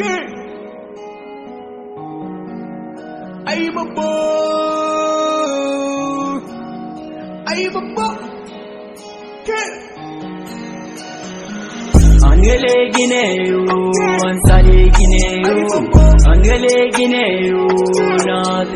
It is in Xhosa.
again. I'm a boy. I'm a. Angele gineyo Ansale gineyo. Angele gineyo not